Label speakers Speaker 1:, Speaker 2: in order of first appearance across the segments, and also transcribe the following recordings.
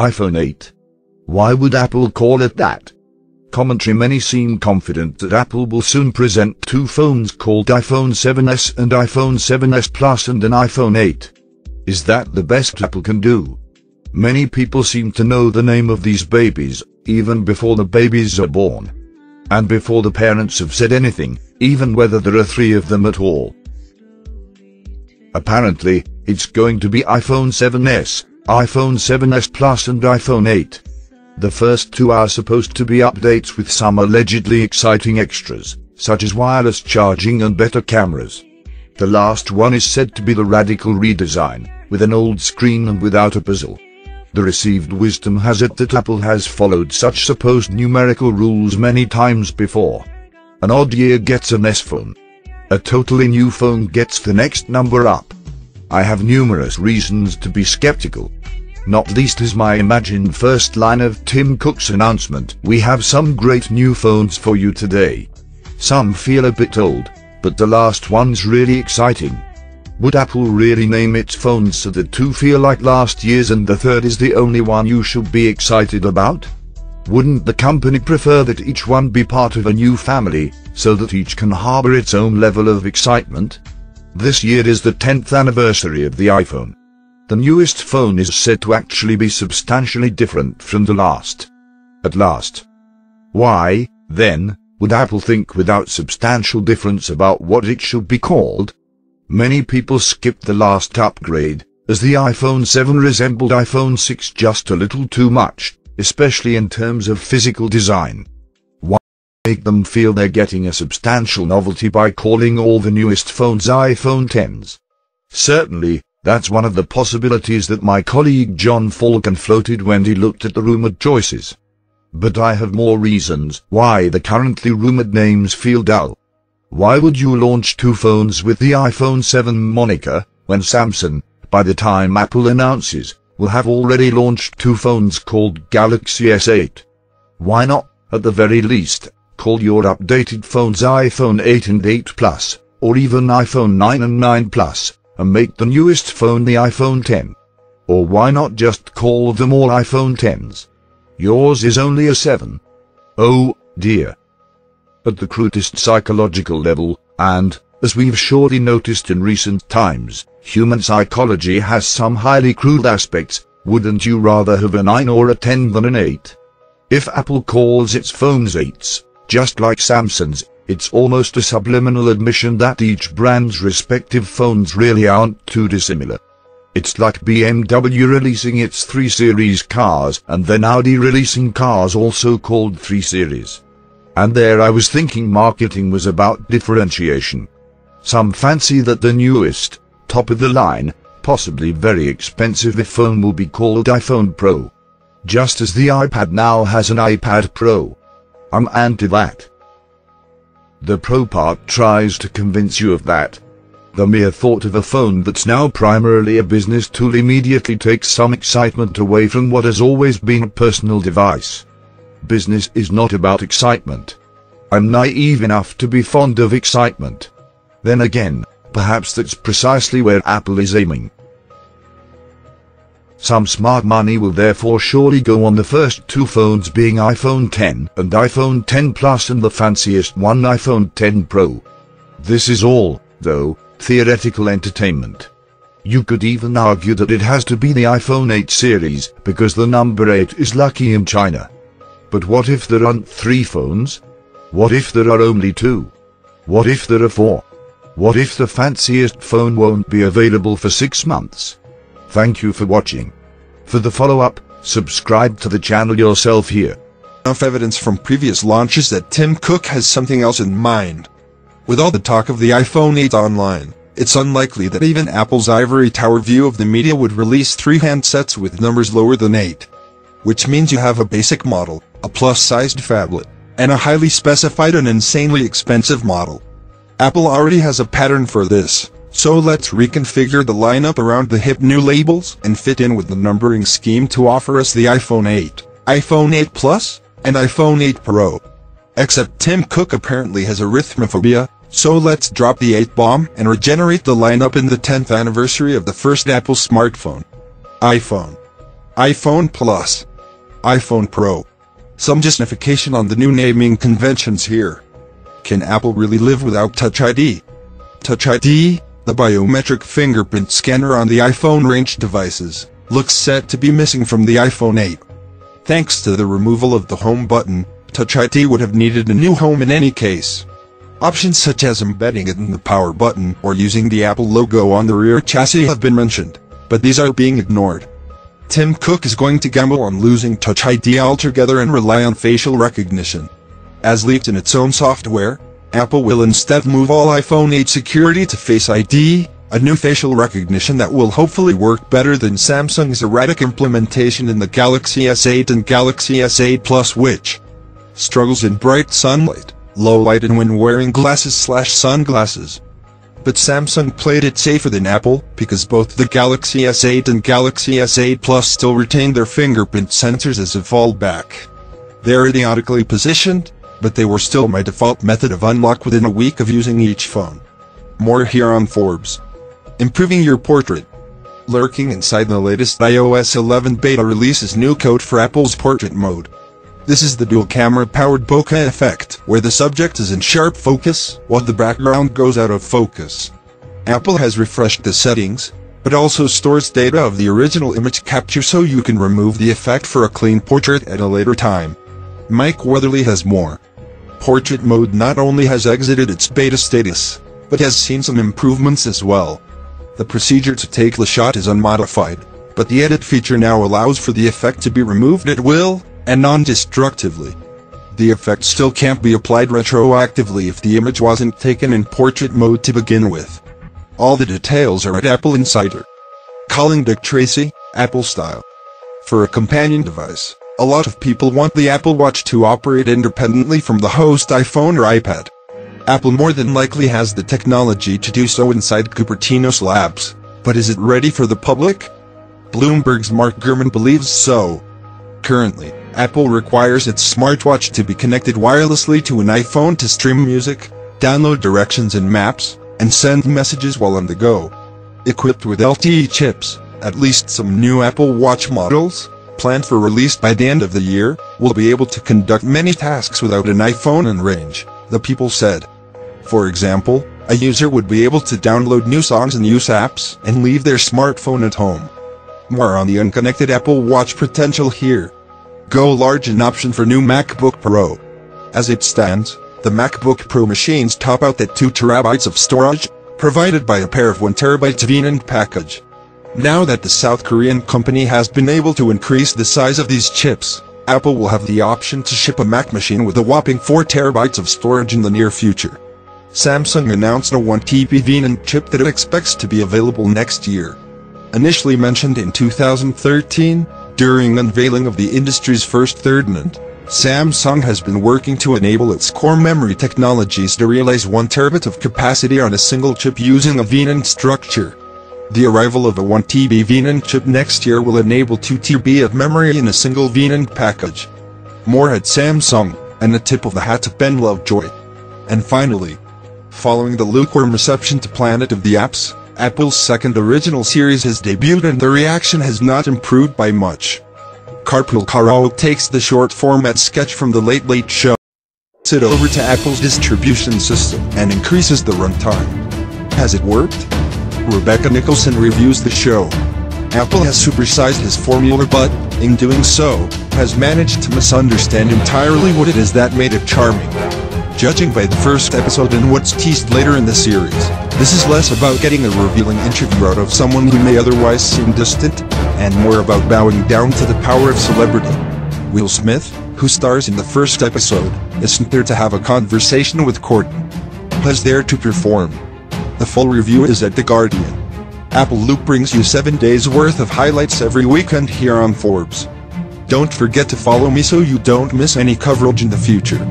Speaker 1: iPhone 8. Why would Apple call it that? Commentary Many seem confident that Apple will soon present two phones called iPhone 7s and iPhone 7s Plus and an iPhone 8. Is that the best Apple can do? Many people seem to know the name of these babies, even before the babies are born. And before the parents have said anything, even whether there are three of them at all. Apparently, it's going to be iPhone 7s, iPhone 7s Plus and iPhone 8. The first two are supposed to be updates with some allegedly exciting extras, such as wireless charging and better cameras. The last one is said to be the radical redesign, with an OLED screen and without a bezel. The received wisdom has it that Apple has followed such supposed numerical rules many times before. An odd year gets an S phone. A totally new phone gets the next number up. I have numerous reasons to be skeptical, not least is my imagined first line of Tim Cook's announcement. We have some great new phones for you today. Some feel a bit old, but the last one's really exciting. Would Apple really name its phones so the two feel like last year's and the third is the only one you should be excited about? Wouldn't the company prefer that each one be part of a new family, so that each can harbor its own level of excitement? This year is the 10th anniversary of the iPhone. The newest phone is said to actually be substantially different from the last. At last. Why, then, would Apple think without substantial difference about what it should be called? Many people skipped the last upgrade, as the iPhone 7 resembled iPhone 6 just a little too much, especially in terms of physical design. Why make them feel they're getting a substantial novelty by calling all the newest phones iPhone 10s? Certainly, that's one of the possibilities that my colleague John Falcone floated when he looked at the rumored choices. But I have more reasons why the currently rumored names feel dull. Why would you launch two phones with the iPhone 7 moniker, when Samsung, by the time Apple announces, will have already launched two phones called Galaxy S8? Why not, at the very least, call your updated phones iPhone 8 and 8 Plus, or even iPhone 9 and 9 Plus? And make the newest phone the iPhone 10. Or why not just call them all iPhone 10s? Yours is only a 7. Oh, dear. At the crudest psychological level, and, as we've surely noticed in recent times, human psychology has some highly crude aspects, wouldn't you rather have a 9 or a 10 than an 8? If Apple calls its phones 8s, just like Samsung's, it's almost a subliminal admission that each brand's respective phones really aren't too dissimilar. It's like BMW releasing its 3 Series cars and then Audi releasing cars also called 3 Series. And there I was thinking marketing was about differentiation. Some fancy that the newest, top of the line, possibly very expensive iPhone will be called iPhone Pro. Just as the iPad now has an iPad Pro. I'm anti that. The Pro part tries to convince you of that. The mere thought of a phone that's now primarily a business tool immediately takes some excitement away from what has always been a personal device. Business is not about excitement. I'm naive enough to be fond of excitement. Then again, perhaps that's precisely where Apple is aiming. Some smart money will therefore surely go on the first two phones being iPhone 10 and iPhone 10 Plus and the fanciest one iPhone 10 Pro. This is all, though, theoretical entertainment. You could even argue that it has to be the iPhone 8 series because the number 8 is lucky in China. But what if there aren't three phones? What if there are only two? What if there are four? What if the fanciest phone won't be available for six months? Thank you for watching. For the follow-up, subscribe to the channel yourself here.
Speaker 2: Enough evidence from previous launches that Tim Cook has something else in mind. With all the talk of the iPhone 8 online, it's unlikely that even Apple's ivory tower view of the media would release three handsets with numbers lower than 8. Which means you have a basic model, a plus-sized phablet, and a highly specified and insanely expensive model. Apple already has a pattern for this. So let's reconfigure the lineup around the hip new labels and fit in with the numbering scheme to offer us the iPhone 8, iPhone 8 Plus, and iPhone 8 Pro. Except Tim Cook apparently has arithmophobia, so let's drop the 8 bomb and regenerate the lineup in the 10th anniversary of the first Apple smartphone. iPhone. iPhone Plus, iPhone Pro. Some justification on the new naming conventions here. Can Apple really live without Touch ID? Touch ID, the biometric fingerprint scanner on the iPhone range devices, looks set to be missing from the iPhone 8. Thanks to the removal of the home button, Touch ID would have needed a new home in any case. Options such as embedding it in the power button or using the Apple logo on the rear chassis have been mentioned, but these are being ignored. Tim Cook is going to gamble on losing Touch ID altogether and rely on facial recognition. As leaked in its own software, Apple will instead move all iPhone 8 security to Face ID, a new facial recognition that will hopefully work better than Samsung's erratic implementation in the Galaxy S8 and Galaxy S8 Plus which struggles in bright sunlight, low light and when wearing glasses slash sunglasses. But Samsung played it safer than Apple, because both the Galaxy S8 and Galaxy S8 Plus still retain their fingerprint sensors as a fallback. They're idiotically positioned, but they were still my default method of unlock within a week of using each phone. More here on Forbes. Improving your portrait. Lurking inside the latest iOS 11 beta release is new code for Apple's portrait mode. This is the dual camera powered bokeh effect, where the subject is in sharp focus, while the background goes out of focus. Apple has refreshed the settings, but also stores data of the original image capture so you can remove the effect for a clean portrait at a later time. Mike Wuerthele has more. Portrait mode not only has exited its beta status, but has seen some improvements as well. The procedure to take the shot is unmodified, but the edit feature now allows for the effect to be removed at will, and non-destructively. The effect still can't be applied retroactively if the image wasn't taken in portrait mode to begin with. All the details are at Apple Insider. Calling Dick Tracy, Apple style. For a companion device, a lot of people want the Apple Watch to operate independently from the host iPhone or iPad. Apple more than likely has the technology to do so inside Cupertino's labs, but is it ready for the public? Bloomberg's Mark Gurman believes so. Currently, Apple requires its smartwatch to be connected wirelessly to an iPhone to stream music, download directions and maps, and send messages while on the go. Equipped with LTE chips, at least some new Apple Watch models, planned for release by the end of the year, will be able to conduct many tasks without an iPhone in range, the people said. For example, a user would be able to download new songs and use apps and leave their smartphone at home. More on the unconnected Apple Watch potential here. Go large an option for new MacBook Pro. As it stands, the MacBook Pro machines top out at 2 terabytes of storage, provided by a pair of 1 terabyte VNAND package. Now that the South Korean company has been able to increase the size of these chips, Apple will have the option to ship a Mac machine with a whopping 4 terabytes of storage in the near future. Samsung announced a 1 TB VNAND chip that it expects to be available next year. Initially mentioned in 2013, during unveiling of the industry's first 3D NAND, Samsung has been working to enable its core memory technologies to realize 1 terabit of capacity on a single chip using a VNAND structure. The arrival of a 1 TB VNAND chip next year will enable 2 TB of memory in a single VNAND package. More at Samsung, and a tip of the hat to Ben Lovejoy. And finally, following the lukewarm reception to Planet of the Apps, Apple's second original series has debuted and the reaction has not improved by much. Carpool Karaoke takes the short format sketch from the Late Late Show, it over to Apple's distribution system, and increases the runtime. Has it worked? Rebecca Nicholson reviews the show. Apple has supersized his formula but, in doing so, has managed to misunderstand entirely what it is that made it charming. Judging by the first episode and what's teased later in the series, this is less about getting a revealing interview out of someone who may otherwise seem distant, and more about bowing down to the power of celebrity. Will Smith, who stars in the first episode, isn't there to have a conversation with Corden. He's there to perform. The full review is at The Guardian. Apple Loop brings you 7 days worth of highlights every weekend here on Forbes. Don't forget to follow me so you don't miss any coverage in the future.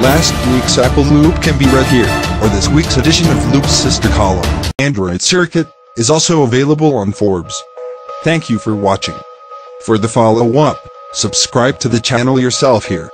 Speaker 2: Last week's Apple Loop can be read here, or this week's edition of Loop's sister column, Android Circuit, is also available on Forbes. Thank you for watching. For the follow-up, subscribe to the channel yourself here.